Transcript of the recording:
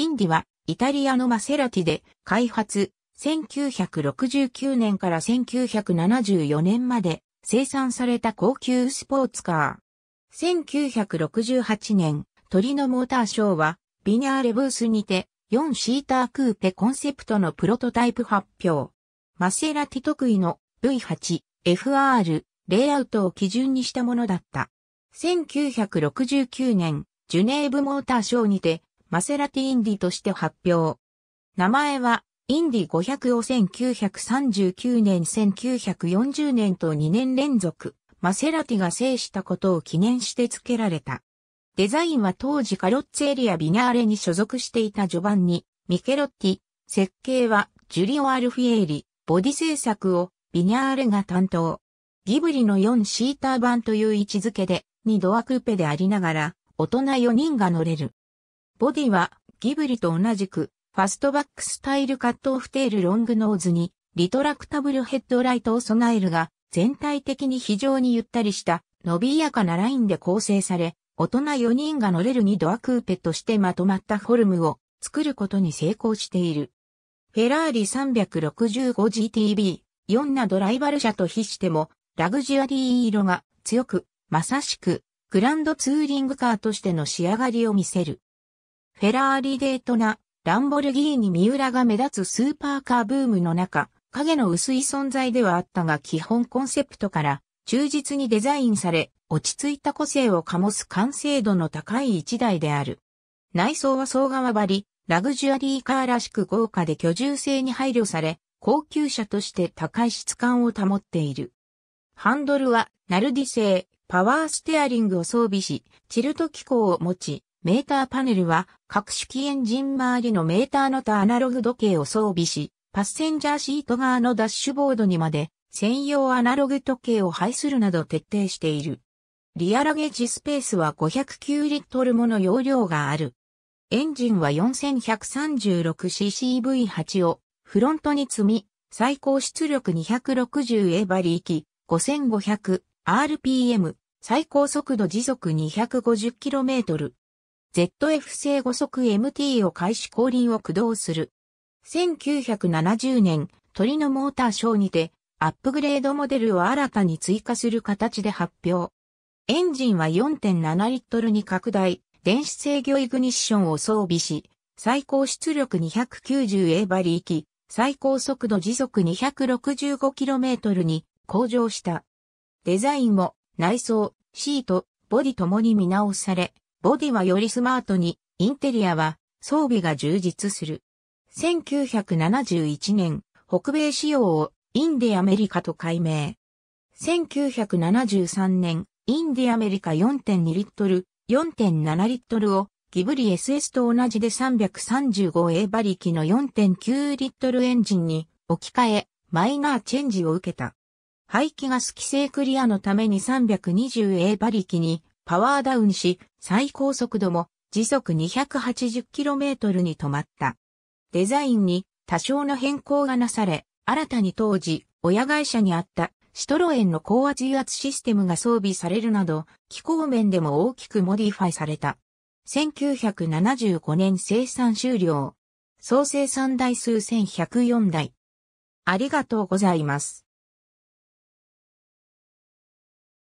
インディはイタリアのマセラティで開発、1969年から1974年まで生産された高級スポーツカー。1968年、トリノモーターショーはビニャーレブースにて4シータークーペコンセプトのプロトタイプ発表。マセラティ得意の V8、FR、レイアウトを基準にしたものだった。1969年、ジュネーブモーターショーにてマセラティインディとして発表。名前は、インディ500を1939年1940年と2年連続、マセラティが制したことを記念して付けられた。デザインは当時カロッツェリア・ビニャーレに所属していた序盤に、ミケロッティ、設計はジュリオ・アルフィエーリ、ボディ製作をビニャーレが担当。ギブリの4シーター版という位置づけで、2ドアクーペでありながら、大人4人が乗れる。ボディはギブリと同じくファストバックスタイルカットオフテールロングノーズにリトラクタブルヘッドライトを備えるが全体的に非常にゆったりした伸びやかなラインで構成され大人4人が乗れる2ドアクーペとしてまとまったフォルムを作ることに成功している。フェラーリ 365GTB、4なドライバル車と比してもラグジュアリー色が強く、まさしくグランドツーリングカーとしての仕上がりを見せる。フェラーリデートナ、ランボルギーニ三浦が目立つスーパーカーブームの中、影の薄い存在ではあったが基本コンセプトから忠実にデザインされ、落ち着いた個性を醸す完成度の高い一台である。内装は総側張り、ラグジュアリーカーらしく豪華で居住性に配慮され、高級車として高い質感を保っている。ハンドルは、ナルディ製、パワーステアリングを装備し、チルト機構を持ち、メーターパネルは各式エンジン周りのメーターの他アナログ時計を装備し、パッセンジャーシート側のダッシュボードにまで専用アナログ時計を配するなど徹底している。リアラゲージスペースは509リットルもの容量がある。エンジンは 4136ccV8 をフロントに積み、最高出力 260A 馬力、5500rpm、最高速度時速 250km、ZF 製5速 MT を開始後輪を駆動する。1970年、トリノモーターショーにて、アップグレードモデルを新たに追加する形で発表。エンジンは4.7リットルに拡大、電子制御イグニッションを装備し、最高出力 290A 馬力、最高速度時速 265km に向上した。デザインも内装、シート、ボディともに見直され、ボディはよりスマートに、インテリアは装備が充実する。1971年、北米仕様をインディアメリカと改名。1973年、インディアメリカ4.2リットル、4.7リットルをギブリ SS と同じで 335A 馬力の4.9リットルエンジンに置き換え、マイナーチェンジを受けた。排気ガス規制クリアのために 320A 馬力にパワーダウンし、最高速度も時速 280km に止まった。デザインに多少の変更がなされ、新たに当時、親会社であったシトロエンの高圧油圧システムが装備されるなど、機構面でも大きくモディファイされた。1975年生産終了。総生産台数1104台。ありがとうございます。